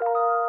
Música